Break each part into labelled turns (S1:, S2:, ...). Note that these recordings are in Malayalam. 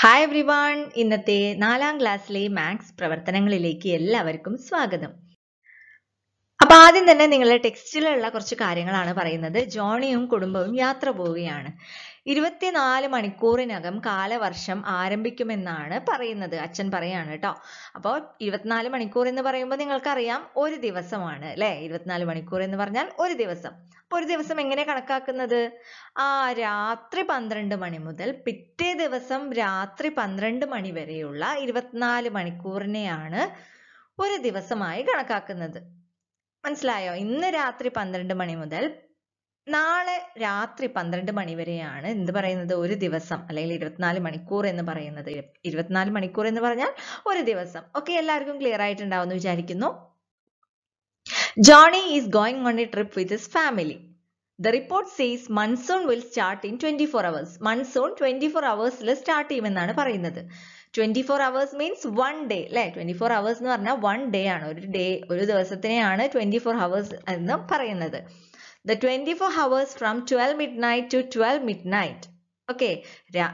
S1: ഹായ് എവ്രിവൺ ഇന്നത്തെ നാലാം ക്ലാസ്സിലെ മാത്സ് പ്രവർത്തനങ്ങളിലേക്ക് എല്ലാവർക്കും സ്വാഗതം. അപ്പൊ ആദ്യം തന്നെ നിങ്ങളുടെ ടെക്സ്റ്റിലുള്ള കുറച്ച് കാര്യങ്ങളാണ് പറയുന്നത്. ജോണിയും കുടുംബവും യാത്ര പോവുകയാണ്. ഇരുപത്തിനാല് മണിക്കൂറിനകം കാലവർഷം ആരംഭിക്കുമെന്നാണ് പറയുന്നത്. അച്ഛൻ പറയാണ് കേട്ടോ അപ്പോൾ ഇരുപത്തിനാല് മണിക്കൂർ എന്ന് പറയുമ്പോൾ നിങ്ങൾക്കറിയാം ഒരു ദിവസമാണ് അല്ലെ? ഇരുപത്തിനാല് മണിക്കൂർ എന്ന് പറഞ്ഞാൽ ഒരു ദിവസം. അപ്പൊ ഒരു ദിവസം എങ്ങനെ കണക്കാക്കുന്നത്? ആ രാത്രി പന്ത്രണ്ട് മണി മുതൽ പിറ്റേ ദിവസം രാത്രി പന്ത്രണ്ട് മണി വരെയുള്ള ഇരുപത്തിനാല് മണിക്കൂറിനെയാണ് ഒരു ദിവസമായി കണക്കാക്കുന്നത്. മനസ്സിലായോ? ഇന്ന് രാത്രി പന്ത്രണ്ട് മണി മുതൽ നാളെ രാത്രി പന്ത്രണ്ട് മണി വരെയാണ് എന്ത് പറയുന്നത്? ഒരു ദിവസം അല്ലെങ്കിൽ ഇരുപത്തിനാല് മണിക്കൂർ എന്ന് പറയുന്നത്. ഇരുപത്തിനാല് മണിക്കൂർ എന്ന് പറഞ്ഞാൽ ഒരു ദിവസം. ഓക്കെ എല്ലാവർക്കും ക്ലിയർ ആയിട്ടുണ്ടാവും എന്ന് വിചാരിക്കുന്നു. Johnny is going on a trip with his family the report says monsoon will start in twenty four hours monsoon twenty four അവേഴ്സിൽ start ചെയ്യുമെന്നാണ് പറയുന്നത്. Twenty four hours means one day അല്ലെ ട്വന്റി ഫോർ അവേഴ്സ് എന്ന് പറഞ്ഞാൽ വൺ ഡേ ആണ്. ഒരു ഡേ ഒരു ദിവസത്തിനെയാണ് ട്വന്റി ഫോർ അവേഴ്സ് എന്ന് പറയുന്നത്. The twenty four hours from twelve midnight to twelve midnight okay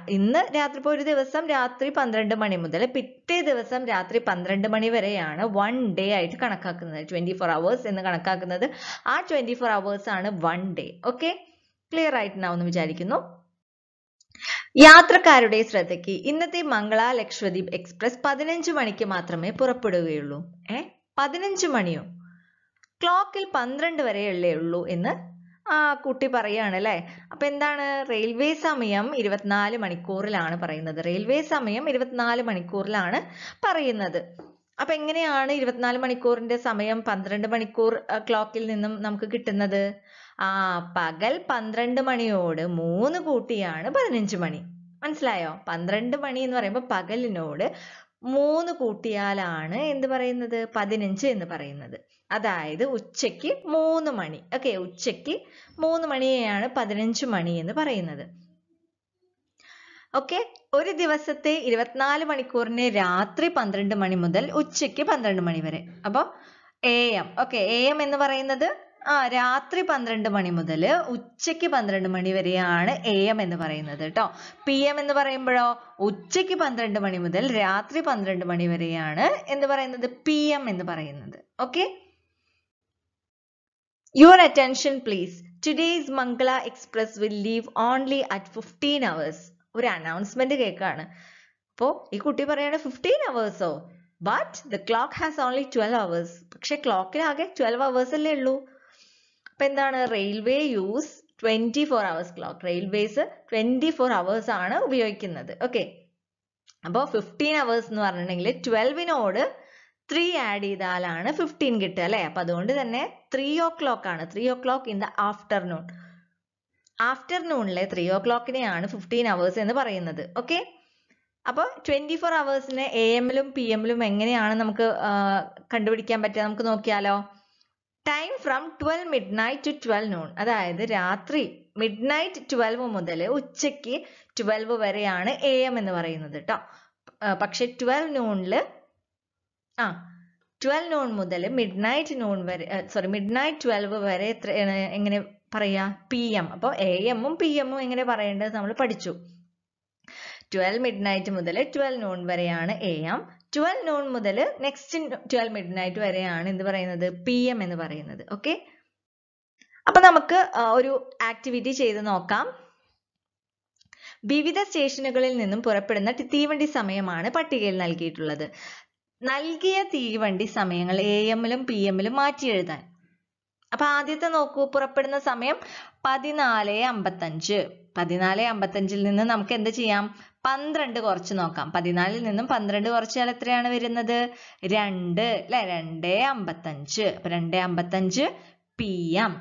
S1: ഇന്ന് രാത്രി ഇപ്പോൾ ഒരു ദിവസം രാത്രി പന്ത്രണ്ട് മണി മുതൽ പിറ്റേ ദിവസം രാത്രി പന്ത്രണ്ട് മണി വരെയാണ് വൺ ഡേ ആയിട്ട് കണക്കാക്കുന്നത്. ട്വന്റി ഫോർ അവേഴ്സ് എന്ന് കണക്കാക്കുന്നത്. ആ ട്വന്റി ഫോർ അവേഴ്സ് ആണ് വൺ ഡേ ഓക്കെ ക്ലിയർ ആയിട്ടുണ്ടാവും വിചാരിക്കുന്നു. യാത്രക്കാരുടെ ശ്രദ്ധയ്ക്ക് ഇന്നത്തെ മംഗള ലക്ഷദ്വീപ് എക്സ്പ്രസ് പതിനഞ്ച് മണിക്ക് മാത്രമേ പുറപ്പെടുകയുള്ളൂ. ഏ? പതിനഞ്ച് മണിയോ? ക്ലോക്കിൽ പന്ത്രണ്ട് വരെയല്ലേ ഉള്ളൂ എന്ന് ആ കുട്ടി പറയാണ് അല്ലേ? അപ്പൊ എന്താണ്? റെയിൽവേ സമയം ഇരുപത്തിനാല് മണിക്കൂറിലാണ് പറയുന്നത്. റെയിൽവേ സമയം ഇരുപത്തിനാല് മണിക്കൂറിലാണ് പറയുന്നത്. അപ്പൊ എങ്ങനെയാണ് ഇരുപത്തിനാല് മണിക്കൂറിന്റെ സമയം പന്ത്രണ്ട് മണിക്കൂർ ക്ലോക്കിൽ നിന്നും നമുക്ക് കിട്ടുന്നത്? ആ പകൽ പന്ത്രണ്ട് മണിയോട് മൂന്ന് കൂട്ടിയാണ് പതിനഞ്ച് മണി. മനസ്സിലായോ? പന്ത്രണ്ട് മണി എന്ന് പറയുമ്പോൾ പകലിനോട് മൂന്ന് കൂട്ടിയാലാണ് എന്ത് പറയുന്നത്? പതിനഞ്ച് എന്ന് പറയുന്നത്. അതായത് ഉച്ചയ്ക്ക് മൂന്ന് മണി. ഓക്കെ ഉച്ചയ്ക്ക് മൂന്ന് മണിയെയാണ് പതിനഞ്ച് മണി എന്ന് പറയുന്നത്. ഓക്കെ ഒരു ദിവസത്തെ ഇരുപത്തിനാല് മണിക്കൂറിന് രാത്രി പന്ത്രണ്ട് മണി മുതൽ ഉച്ചയ്ക്ക് പന്ത്രണ്ട് മണി വരെ. അപ്പോൾ A M okay A M എന്ന് പറയുന്നത്? ആ രാത്രി പന്ത്രണ്ട് മണി മുതൽ ഉച്ചയ്ക്ക് പന്ത്രണ്ട് മണി വരെയാണ് എ എം എന്ന് പറയുന്നത് കേട്ടോ. പി എം എന്ന് പറയുമ്പോഴോ? ഉച്ചയ്ക്ക് പന്ത്രണ്ട് മണി മുതൽ രാത്രി പന്ത്രണ്ട് മണി വരെയാണ് എന്ന് പറയുന്നത് പി എം എന്ന് പറയുന്നത്. Okay? Your attention please today's Mangala Express will leave only at fifteen hours ഒരു അനൗൺസ്മെന്റ് കേൾക്കാണ്. അപ്പോ ഈ കുട്ടി പറയാണ് fifteen അവേഴ്സോ but the clock has only twelve hours പക്ഷെ ക്ലോക്കിലാകെ ട്വൽവ് അവേഴ്സ് അല്ലേ ഉള്ളൂ. അപ്പൊ എന്താണ്? Railway use twenty four hours clock railways twenty four hours ആണ് ഉപയോഗിക്കുന്നത്. ഓക്കെ അപ്പോൾ ഫിഫ്റ്റീൻ അവേഴ്സ് എന്ന് പറഞ്ഞിട്ടുണ്ടെങ്കിൽ ട്വൽവിനോട് ത്രീ ആഡ് ചെയ്താലാണ് ഫിഫ്റ്റീൻ കിട്ടുക അല്ലെ? അപ്പൊ അതുകൊണ്ട് തന്നെ ത്രീ ഓ ക്ലോക്ക് ആണ്. Three o'clock in the afternoon ആഫ്റ്റർനൂണിലെ three ഓ ക്ലോക്കിനെയാണ് ഫിഫ്റ്റീൻ അവേഴ്സ് എന്ന് പറയുന്നത്. ഓക്കെ അപ്പോൾ ട്വന്റി ഫോർ അവേഴ്സിന് എ എമ്മിലും പി എമ്മിലും എങ്ങനെയാണ് നമുക്ക് കണ്ടുപിടിക്കാൻ പറ്റുക? നമുക്ക് നോക്കിയാലോ. Time from twelve midnight to twelve noon അതായത് രാത്രി മിഡ് നൈറ്റ് ട്വൽവ് മുതൽ ഉച്ചയ്ക്ക് ട്വൽവ് വരെയാണ് എ എം എന്ന് പറയുന്നത് കേട്ടോ പക്ഷെ ട്വൽവ് നൂണിൽ ആ ട്വൽവ് നൂൺ മുതൽ മിഡ് നൈറ്റ് നൂൺ വരെ സോറി മിഡ് നൈറ്റ് ട്വൽവ് വരെ എത്ര എങ്ങനെ പറയാ? പി എം അപ്പോൾ എ എമ്മും പി എമ്മും എങ്ങനെ പറയേണ്ടത് നമ്മൾ പഠിച്ചു. ട്വൽവ് മിഡ് നൈറ്റ് മുതൽ ട്വൽവ് നോൺ വരെയാണ് എ എം ട്വൽവ് നോൺ മുതൽ നെക്സ്റ്റ് ട്വൽവ് മിഡ് നൈറ്റ് വരെയാണ് എന്ത് പറയുന്നത്? പി എം എന്ന് പറയുന്നത്. ഓക്കെ അപ്പൊ നമുക്ക് ഒരു ആക്ടിവിറ്റി ചെയ്ത് നോക്കാം. വിവിധ സ്റ്റേഷനുകളിൽ നിന്നും പുറപ്പെടുന്ന തീവണ്ടി സമയമാണ് പട്ടികയിൽ നൽകിയിട്ടുള്ളത്. നൽകിയ തീവണ്ടി സമയങ്ങൾ എ എമ്മിലും പി എമ്മിലും മാറ്റി എഴുതാൻ. അപ്പൊ ആദ്യത്തെ നോക്കൂ പുറപ്പെടുന്ന സമയം പതിനാല് അമ്പത്തഞ്ച്. പതിനാല് അമ്പത്തഞ്ചിൽ നിന്ന് നമുക്ക് എന്ത് ചെയ്യാം? പന്ത്രണ്ട് കുറച്ച് നോക്കാം. പതിനാലിൽ നിന്നും പന്ത്രണ്ട് കുറച്ചാൽ എത്രയാണ് വരുന്നത്? രണ്ട് അല്ലെ? രണ്ടേ അമ്പത്തഞ്ച്. അപ്പൊ രണ്ടേ അമ്പത്തഞ്ച് പി എം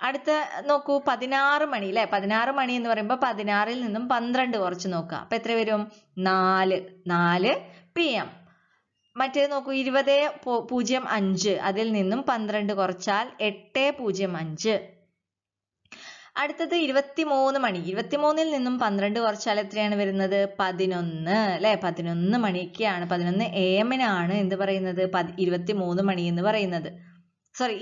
S1: അടുത്ത നോക്കൂ പതിനാറ് മണി അല്ലെ? പതിനാറ് മണി എന്ന് പറയുമ്പോൾ പതിനാറിൽ നിന്നും പന്ത്രണ്ട് കുറച്ച് നോക്കുക. അപ്പൊ എത്ര വരും? നാല്. നാല് പി എം മറ്റേത് നോക്കൂ ഇരുപത് പൂജ്യം അഞ്ച്. അതിൽ നിന്നും പന്ത്രണ്ട് കുറച്ചാൽ എട്ട് പൂജ്യം അഞ്ച്. അടുത്തത് ഇരുപത്തിമൂന്ന് മണി. ഇരുപത്തിമൂന്നിൽ നിന്നും പന്ത്രണ്ട് കുറച്ചാൽ എത്രയാണ് വരുന്നത്? പതിനൊന്ന് അല്ലെ? പതിനൊന്ന് മണിക്കാണ്. പതിനൊന്ന് എ എമ്മിനാണ് എന്ത് പറയുന്നത്? ഇരുപത്തിമൂന്ന് മണി എന്ന് പറയുന്നത്. സോറി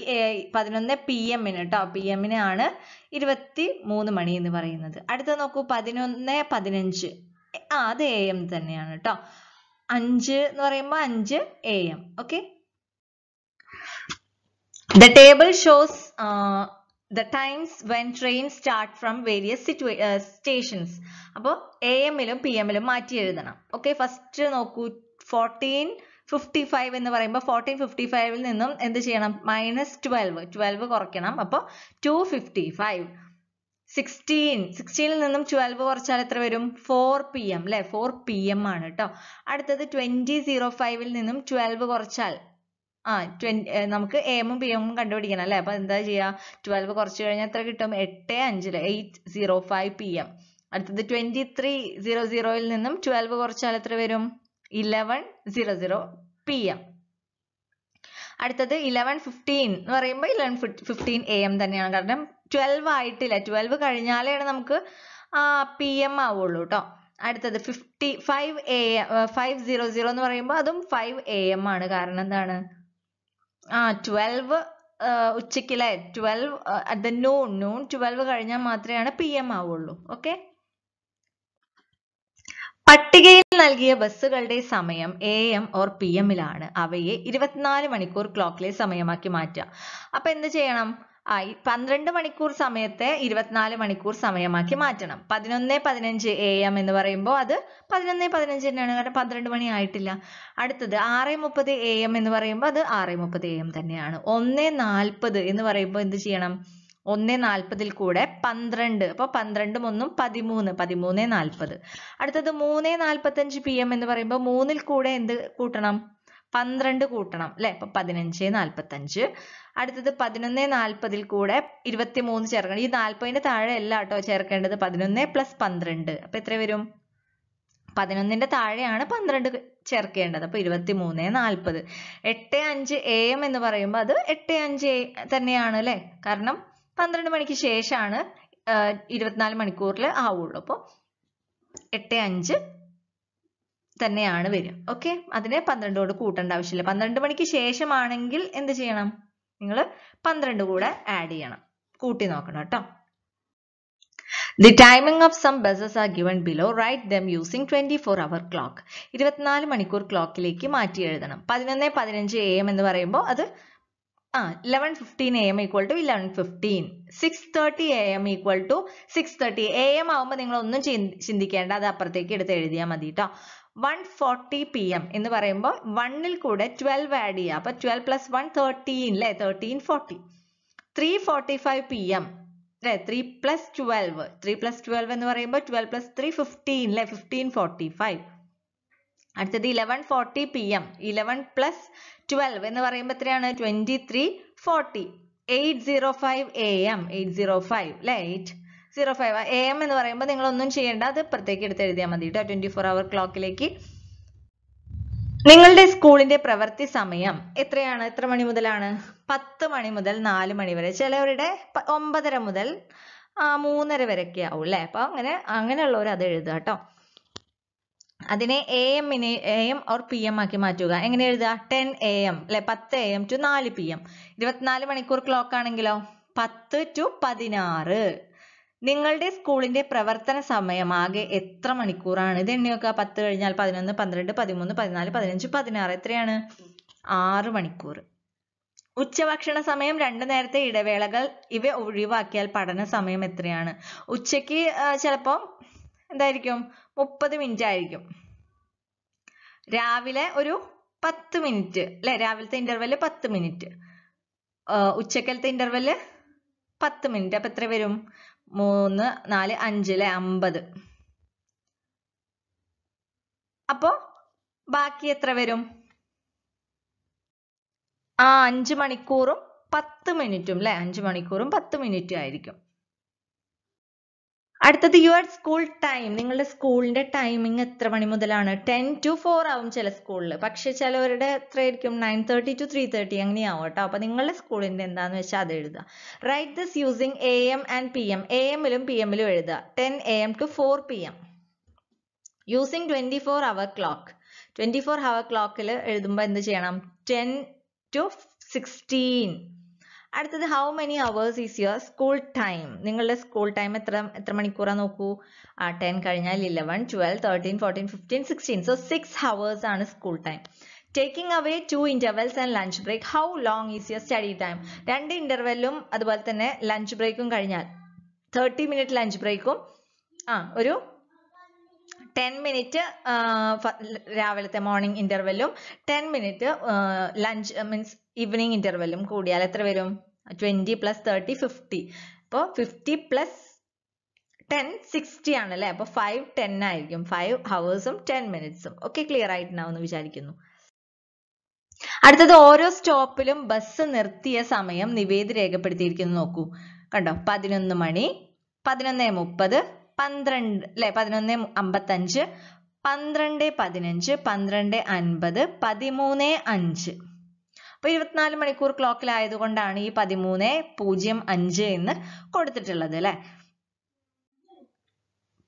S1: പതിനൊന്ന് പി എമ്മിന് കേട്ടോ പി എമ്മിനാണ് ഇരുപത്തി മൂന്ന് മണി എന്ന് പറയുന്നത്. അടുത്ത നോക്കൂ. പതിനൊന്ന് പതിനഞ്ച്. ആ അത് എ എം തന്നെയാണ് കേട്ടോ അഞ്ച് എന്ന് പറയുമ്പോൾ അഞ്ച് A M okay The table shows times when trains start from various situa uh, stations. അപ്പോൾ എ എമ്മിലും പി എമ്മിലും മാറ്റി എഴുതണം. ഓക്കെ ഫസ്റ്റ് നോക്കൂ ഫോർട്ടീൻ ഫിഫ്റ്റി ഫൈവ് എന്ന് പറയുമ്പോൾ ഫോർട്ടീൻ ഫിഫ്റ്റി ഫൈവിൽ നിന്നും എന്ത് ചെയ്യണം? മൈനസ് ട്വൽവ് ട്വൽവ് കുറയ്ക്കണം. അപ്പോൾ ടു ഫിഫ്റ്റി ഫൈവ് സിക്സ്റ്റീൻ സിക്സ്റ്റീനിൽ നിന്നും ട്വൽവ് കുറച്ചാൽ എത്ര വരും? ഫോർ പി എം അല്ലെ ഫോർ പി എം ആണ് കേട്ടോ അടുത്തത് ട്വന്റി സീറോ ഫൈവിൽ നിന്നും ട്വൽവ് കുറച്ചാൽ ആ ട്വന്റി നമുക്ക് എമും പി എമ്മും കണ്ടുപിടിക്കണം അല്ലേ? അപ്പൊ എന്താ ചെയ്യുക ട്വൽവ് കുറച്ച് കഴിഞ്ഞാൽ എത്ര കിട്ടും? എട്ട് അഞ്ചിൽ eight zero five P M അടുത്തത് ട്വന്റി ത്രീ സീറോ സീറോയിൽ നിന്നും ട്വൽവ് കുറച്ചാൽ എത്ര വരും? Eleven zero zero P M അടുത്തത് ഇലവൻ ഫിഫ്റ്റീൻ എന്ന് പറയുമ്പോൾ ഇലവൻ ഫിഫ്റ്റീൻ എ എം തന്നെയാണ്. കാരണം ട്വൽവ് ആയിട്ടില്ല. ട്വൽവ് കഴിഞ്ഞാലേ നമുക്ക് പി എം ആവുള്ളൂ കേട്ടോ അടുത്തത് fifty five A five zero zero എന്ന് പറയുമ്പോൾ അതും ഫൈവ് എ എം ആണ്. കാരണം എന്താണ്? ആ twelve ഉച്ചയ്ക്കിലെ twelve at the noon noon twelve കഴിഞ്ഞാൽ മാത്രമേ പി എം ആവുള്ളൂ. ഓക്കെ പട്ടികയിൽ നൽകിയ ബസ്സുകളുടെ സമയം എ എം ഓർ പി എമ്മിലാണ് അവയെ ഇരുപത്തിനാല് മണിക്കൂർ ക്ലോക്കിലെ സമയമാക്കി മാറ്റുക. അപ്പൊ എന്ത് ചെയ്യണം? ആ പന്ത്രണ്ട് മണിക്കൂർ സമയത്തെ ഇരുപത്തിനാല് മണിക്കൂർ സമയമാക്കി മാറ്റണം. പതിനൊന്ന് പതിനഞ്ച് എ എം എന്ന് പറയുമ്പോൾ അത് പതിനൊന്ന് പതിനഞ്ച് തന്നെയാണ്. കാരണം പന്ത്രണ്ട് മണി ആയിട്ടില്ല. അടുത്തത് ആറ് മുപ്പത് എ എം എന്ന് പറയുമ്പോൾ അത് ആറ് മുപ്പത് എ എം തന്നെയാണ്. ഒന്ന് നാൽപ്പത് എന്ന് പറയുമ്പോൾ എന്ത് ചെയ്യണം? ഒന്ന് നാൽപ്പതിൽ കൂടെ പന്ത്രണ്ട്. അപ്പോൾ പന്ത്രണ്ടും ഒന്നും പതിമൂന്ന്. പതിമൂന്ന് നാൽപ്പത്. അടുത്തത് മൂന്ന് നാൽപ്പത്തഞ്ച് പി എം എന്ന് പറയുമ്പോൾ മൂന്നിൽ കൂടെ എന്ത് കൂട്ടണം? പന്ത്രണ്ട് കൂട്ടണം അല്ലെ? അപ്പൊ പതിനഞ്ച് നാൽപ്പത്തഞ്ച് അടുത്തത് പതിനൊന്ന് നാൽപ്പതിൽ കൂടെ ഇരുപത്തിമൂന്ന് ചേർക്കണം. ഈ നാൽപ്പതിന്റെ താഴെ അല്ല കേട്ടോ ചേർക്കേണ്ടത്. പതിനൊന്ന് പ്ലസ് പന്ത്രണ്ട്. അപ്പൊ എത്ര വരും? പതിനൊന്നിന്റെ താഴെയാണ് പന്ത്രണ്ട് ചേർക്കേണ്ടത്. അപ്പൊ ഇരുപത്തിമൂന്ന് നാൽപ്പത് എട്ട് അഞ്ച് എ എം എന്ന് പറയുമ്പോൾ അത് എട്ട് അഞ്ച് തന്നെയാണ് അല്ലെ? കാരണം പന്ത്രണ്ട് മണിക്ക് ശേഷമാണ് ഇരുപത്തിനാല് മണിക്കൂറിൽ ആവുള്ളൂ. അപ്പോൾ എട്ട് അഞ്ച് തന്നെയാണ് വരും ഓക്കെ അതിനെ പന്ത്രണ്ടോട് കൂട്ടേണ്ട ആവശ്യമില്ല. പന്ത്രണ്ട് മണിക്ക് ശേഷമാണെങ്കിൽ എന്ത് ചെയ്യണം? നിങ്ങൾ പന്ത്രണ്ട് കൂടെ ആഡ് ചെയ്യണം. കൂട്ടി നോക്കണം കേട്ടോ. The timing of some buses are given below write them using twenty four hour clock ഇരുപത്തിനാല് മണിക്കൂർ ക്ലോക്കിലേക്ക് മാറ്റി എഴുതണം. പതിനൊന്ന് പതിനഞ്ച് എ എം എന്ന് പറയുമ്പോൾ അത് ആ eleven fifteen A M equal to eleven fifteen six thirty A M equal to six thirty A M ആവുമ്പോൾ നിങ്ങൾ ഒന്നും ചിന്തിക്കേണ്ട അത് അപ്പുറത്തേക്ക് എടുത്ത് എഴുതിയാൽ മതി കേട്ടോ വൺ ഫോർട്ടി പി എം എന്ന് പറയുമ്പോൾ വണ്ണിൽ കൂടെ ട്വൽവ് ആഡ് ചെയ്യുക അപ്പൊ ട്വൽവ് പ്ലസ് വൺ തേർട്ടീൻ അല്ലേ thirteen forty three forty five P M അല്ലേ three plus twelve three plus twelve എന്ന് പറയുമ്പോൾ ട്വൽവ് പ്ലസ് ത്രീ ഫിഫ്റ്റീൻ അല്ലേ ഫിഫ്റ്റീൻ ഫോർട്ടി ഫൈവ് അടുത്തത് eleven forty P M eleven plus twelve എന്ന് പറയുമ്പോൾ എത്രയാണ്? Twenty three forty eight zero five A M eight zero five അല്ലേ eight zero five A M എന്ന് പറയുമ്പോൾ നിങ്ങൾ ഒന്നും ചെയ്യേണ്ട അത് പ്രത്യേകം എടുത്ത് എഴുതിയാൽ മതി കേട്ടോ ട്വന്റി ഫോർ അവർ ക്ലോക്കിലേക്ക് നിങ്ങളുടെ സ്കൂളിന്റെ പ്രവൃത്തി സമയം എത്രയാണ്? എത്ര മണി മുതലാണ്? പത്ത് മണി മുതൽ നാല് മണി വരെ. ചിലവരുടെ ഒമ്പതര മുതൽ മൂന്നര വരെയൊക്കെ ആവും അല്ലേ അപ്പൊ അങ്ങനെ അങ്ങനെയുള്ളവർ അത് എഴുതുക കേട്ടോ അതിനെ എ എമ്മിനെ A M or P M ആക്കി മാറ്റുക. എങ്ങനെ എഴുതുക? ടെൻ എ എം അല്ലെ പത്ത് എ എം ടു നാല് പി എം ഇരുപത്തിനാല് മണിക്കൂർ ക്ലോക്ക് ആണെങ്കിലോ? പത്ത് ടു പതിനാറ്. നിങ്ങളുടെ സ്കൂളിന്റെ പ്രവർത്തന സമയം ആകെ എത്ര മണിക്കൂറാണ്? ഇത് എണ്ണി നോക്കുക പത്ത് കഴിഞ്ഞാൽ പതിനൊന്ന് പന്ത്രണ്ട് പതിമൂന്ന് പതിനാല് പതിനഞ്ച് പതിനാറ്. എത്രയാണ്? ആറ് മണിക്കൂർ. ഉച്ചഭക്ഷണ സമയം രണ്ടു നേരത്തെ ഇടവേളകൾ. ഇവ ഒഴിവാക്കിയാൽ പഠന സമയം എത്രയാണ്? ഉച്ചയ്ക്ക് ചിലപ്പോൾ എന്തായിരിക്കും? മുപ്പത് മിനിറ്റ് ആയിരിക്കും രാവിലെ ഒരു പത്ത് മിനിറ്റ് അല്ലെ? രാവിലത്തെ ഇന്റർവെൽ പത്ത് മിനിറ്റ്. ഉച്ചക്കലത്തെ ഇന്റർവെൽ പത്ത് മിനിറ്റ്. അപ്പൊ എത്ര വരും? മൂന്ന് നാല് അഞ്ച് അല്ലെ? അമ്പത്. അപ്പോ ബാക്കി എത്ര വരും? ആ അഞ്ച് മണിക്കൂറും പത്ത് മിനിറ്റും അല്ലെ? അഞ്ച് മണിക്കൂറും പത്ത് മിനിറ്റും ആയിരിക്കും. അടുത്തത് യുവർ സ്കൂൾ ടൈം നിങ്ങളുടെ സ്കൂളിന്റെ ടൈമിംഗ് എത്ര മണി മുതലാണ്? ടെൻ ടു ഫോർ ആവും ചില സ്കൂളിൽ പക്ഷെ ചിലവരുടെ എത്രയായിരിക്കും nine thirty to three thirty അങ്ങനെയാവും കേട്ടോ. അപ്പൊ നിങ്ങളുടെ സ്കൂളിന്റെ എന്താന്ന് വെച്ചാൽ അത് എഴുതുക. Write this using A M and P M A എമ്മിലും P എമ്മിലും എഴുതുക. Ten A M to four P M using twenty four hour clock twenty four hour ക്ലോക്കിൽ എഴുതുമ്പോൾ എന്ത് ചെയ്യണം? ടെൻ ടു സിക്സ്റ്റീൻ അടുത്തത് how many hours is your school time നിങ്ങളുടെ സ്കൂൾ ടൈം എത്ര എത്ര മണിക്കൂറാണ് നോക്കൂ? ആ ടെൻ കഴിഞ്ഞാൽ eleven twelve thirteen fourteen fifteen sixteen so six hours ആണ് school time taking away two intervals and lunch break how long is your study time രണ്ട് ഇന്റർവെല്ലും അതുപോലെ തന്നെ ലഞ്ച് ബ്രേക്കും കഴിഞ്ഞാൽ തേർട്ടി മിനിറ്റ് ലഞ്ച് ബ്രേക്കും ആ ഒരു ടെൻ മിനിറ്റ് രാവിലത്തെ morning ഇന്റർവെല്ലും ten minute lunch means evening ഇന്റർവെല്ലും കൂടിയാൽ എത്ര വരും? ട്വന്റി പ്ലസ് തേർട്ടി ഫിഫ്റ്റി അപ്പോൾ ഫിഫ്റ്റി പ്ലസ് ടെൻ സിക്സ്റ്റി ആണല്ലേ? അപ്പോൾ ഫൈവ് ടെൻ ആയിരിക്കും. ഫൈവ് ഹവേഴ്സും ടെൻ മിനിറ്റ്സും ഒക്കെ ക്ലിയർ ആയിട്ടുണ്ടാവും വിചാരിക്കുന്നു. അടുത്തത് ഓരോ സ്റ്റോപ്പിലും ബസ് നിർത്തിയ സമയം നിവേദി രേഖപ്പെടുത്തിയിരിക്കുന്നു നോക്കൂ. കണ്ടോ? പതിനൊന്ന് മണി പതിനൊന്ന് മുപ്പത് പന്ത്രണ്ട് അല്ലെ പതിനൊന്ന് അമ്പത്തഞ്ച് പന്ത്രണ്ട് പതിനഞ്ച് പന്ത്രണ്ട് അൻപത് പതിമൂന്ന് അഞ്ച്. അപ്പൊ ഇരുപത്തിനാല് മണിക്കൂർ ക്ലോക്കിലായതുകൊണ്ടാണ് ഈ പതിമൂന്ന് പൂജ്യം അഞ്ച് എന്ന് കൊടുത്തിട്ടുള്ളത് അല്ലെ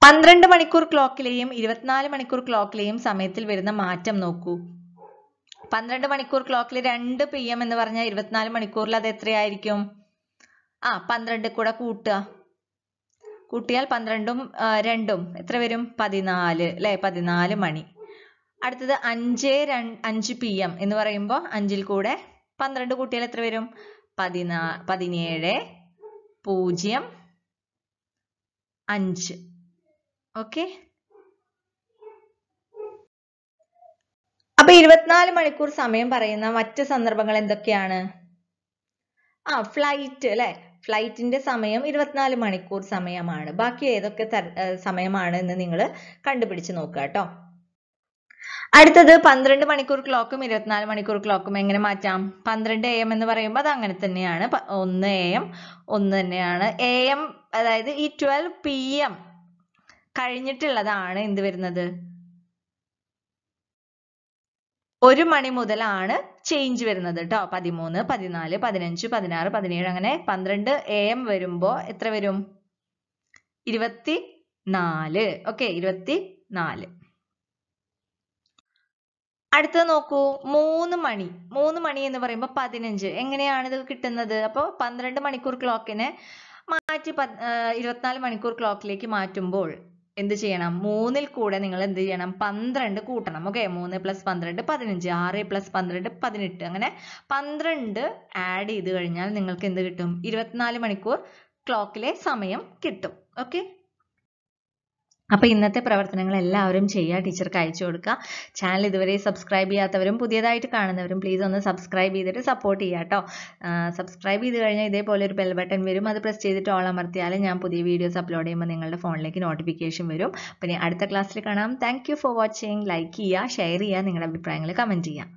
S1: പന്ത്രണ്ട് മണിക്കൂർ ക്ലോക്കിലെയും ഇരുപത്തിനാല് മണിക്കൂർ ക്ലോക്കിലെയും സമയത്തിൽ വരുന്ന മാറ്റം നോക്കൂ. പന്ത്രണ്ട് മണിക്കൂർ ക്ലോക്കിൽ രണ്ട് പി എം എന്ന് പറഞ്ഞാൽ ഇരുപത്തിനാല് മണിക്കൂറിൽ അത് എത്രയായിരിക്കും? ആ പന്ത്രണ്ട് കൂടെ കൂട്ടുക. കൂട്ടിയാൽ പന്ത്രണ്ടും രണ്ടും. എത്ര വരും? പതിനാല് അല്ലെ? പതിനാല് മണി. അടുത്തത് അഞ്ച് അഞ്ച് പി എം എന്ന് പറയുമ്പോൾ അഞ്ചിൽ കൂടെ പന്ത്രണ്ട് കൂട്ടിയാൽ എത്ര വരും? പതിനാ പതിനേഴ് പൂജ്യം അഞ്ച്. ഓക്കെ? അപ്പൊ ഇരുപത്തിനാല് മണിക്കൂർ സമയം പറയുന്ന മറ്റ് സന്ദർഭങ്ങൾ എന്തൊക്കെയാണ്? ആ ഫ്ലൈറ്റ് അല്ലെ? ഫ്ലൈറ്റിന്റെ സമയം ഇരുപത്തിനാല് മണിക്കൂർ സമയമാണ്. ബാക്കി ഏതൊക്കെ സമയമാണ് എന്ന് നിങ്ങൾ കണ്ടുപിടിച്ച് നോക്കുക കേട്ടോ. അടുത്തത് പന്ത്രണ്ട് മണിക്കൂർ ക്ലോക്കും ഇരുപത്തിനാല് മണിക്കൂർ ക്ലോക്കും എങ്ങനെ മാറ്റാം? പന്ത്രണ്ട് എ എം എന്ന് പറയുമ്പോൾ അത് അങ്ങനെ തന്നെയാണ്. ഒന്ന് എ എം ഒന്ന് തന്നെയാണ്. എ എം അതായത് ഈ ട്വൽവ് പി എം കഴിഞ്ഞിട്ടുള്ളതാണ് എന്ത് വരുന്നത്? ഒരു മണി മുതലാണ് ചേഞ്ച് വരുന്നത് കേട്ടോ പതിമൂന്ന് പതിനാല് പതിനഞ്ച് പതിനാറ് പതിനേഴ് അങ്ങനെ പന്ത്രണ്ട് എ എം വരുമ്പോ എത്ര വരും? ഇരുപത്തി നാല് ഓക്കെ ഇരുപത്തി നാല് അടുത്തത് നോക്കൂ. മൂന്ന് മണി. മൂന്ന് മണി എന്ന് പറയുമ്പോൾ പതിനഞ്ച്. എങ്ങനെയാണ് ഇത് കിട്ടുന്നത്? അപ്പോൾ പന്ത്രണ്ട് മണിക്കൂർ ക്ലോക്കിനെ മാറ്റി ഇരുപത്തിനാല് മണിക്കൂർ ക്ലോക്കിലേക്ക് മാറ്റുമ്പോൾ എന്ത് ചെയ്യണം? മൂന്നിൽ കൂടെ നിങ്ങൾ എന്ത് ചെയ്യണം? പന്ത്രണ്ട് കൂട്ടണം. ഓക്കെ മൂന്ന് പ്ലസ് പന്ത്രണ്ട് പതിനഞ്ച്. ആറ് പ്ലസ് പന്ത്രണ്ട് പതിനെട്ട്. അങ്ങനെ പന്ത്രണ്ട് ആഡ് ചെയ്ത് കഴിഞ്ഞാൽ നിങ്ങൾക്ക് എന്ത് കിട്ടും? ഇരുപത്തിനാല് മണിക്കൂർ ക്ലോക്കിലെ സമയം കിട്ടും. ഓക്കെ അപ്പൊ ഇന്നത്തെ പ്രവർത്തനങ്ങൾ എല്ലാവരും ചെയ്യുക ടീച്ചർക്ക് അയച്ചു കൊടുക്കുക. ചാനൽ ഇതുവരെ സബ്സ്ക്രൈബ് ചെയ്യാത്തവരും പുതിയതായിട്ട് കാണുന്നവരും പ്ലീസ് ഒന്ന് സബ്സ്ക്രൈബ് ചെയ്തിട്ട് സപ്പോർട്ട് ചെയ്യുക കേട്ടോ സബ്സ്ക്രൈബ് ചെയ്ത് കഴിഞ്ഞാൽ ഇതേപോലെ ഒരു ബെൽ ബട്ടൺ വരും. അത് പ്രസ് ചെയ്തിട്ട് ഓൾ അമർത്തിയാൽ ഞാൻ പുതിയ വീഡിയോസ് അപ്ലോഡ് ചെയ്യുമ്പോൾ നിങ്ങളുടെ ഫോണിലേക്ക് നോട്ടിഫിക്കേഷൻ വരും. പിന്നെ അടുത്ത ക്ലാസ്സിൽ കാണാം. താങ്ക് ഫോർ വാച്ചിങ് ലൈക്ക് ചെയ്യുക ഷെയർ ചെയ്യുക നിങ്ങളുടെ അഭിപ്രായങ്ങൾ കമന്റ് ചെയ്യുക.